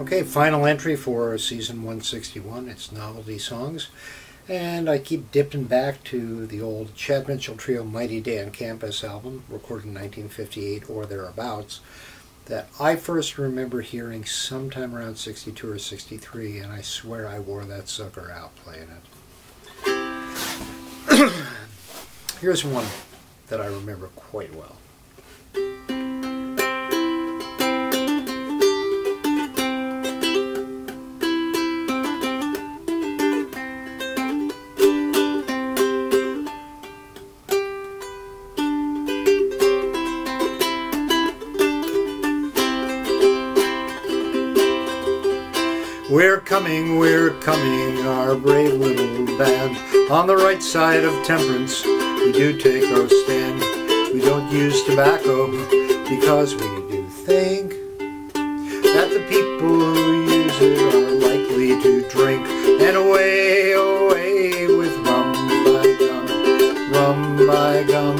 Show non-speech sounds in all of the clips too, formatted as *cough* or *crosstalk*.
Okay, final entry for season 161. It's novelty songs. And I keep dipping back to the old Chad Mitchell Trio Mighty Day on Campus album, recorded in 1958 or thereabouts, that I first remember hearing sometime around 62 or 63, and I swear I wore that sucker out playing it. *clears throat* Here's one that I remember quite well. We're coming, we're coming, our brave little band. On the right side of temperance, we do take our stand. We don't use tobacco because we do think that the people who use it are likely to drink. And away, away with rum by gum, rum by gum,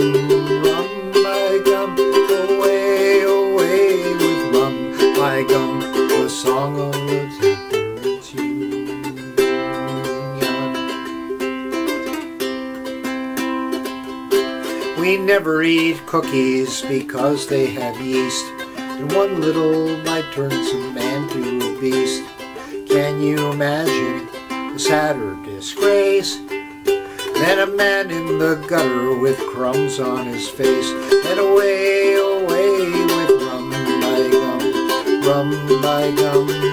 rum by gum. Away, away with rum by gum, the song of the We never eat cookies because they have yeast. And one little bite turns a man to a beast. Can you imagine a sadder disgrace than a man in the gutter with crumbs on his face? And away, away with rum by gum, rum by gum,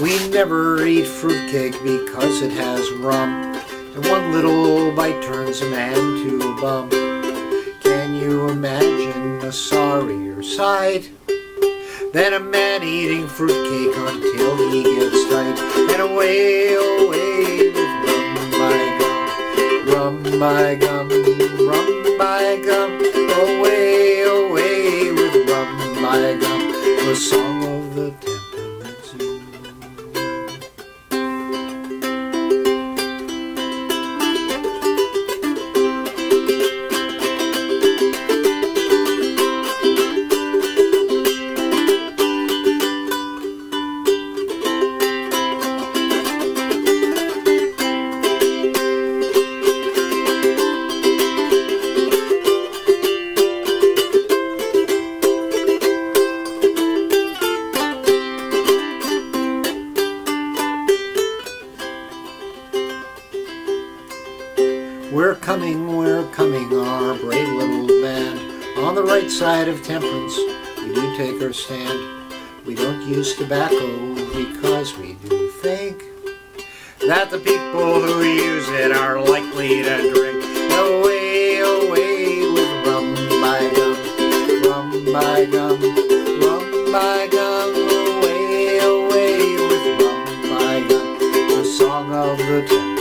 We never eat fruitcake because it has rum. And one little bite turns a man to a bum. Can you imagine a sorrier sight than a man eating fruitcake until he gets tight? And away, away with rum by gum, rum by gum, rum by gum, away, away with rum by gum, the song of the We're coming, we're coming, our brave little band. On the right side of temperance, we do take our stand. We don't use tobacco because we do think that the people who use it are likely to drink. Away, away with rum by gum, rum by gum, rum by gum. Away, away with rum by gum, the song of the temperance.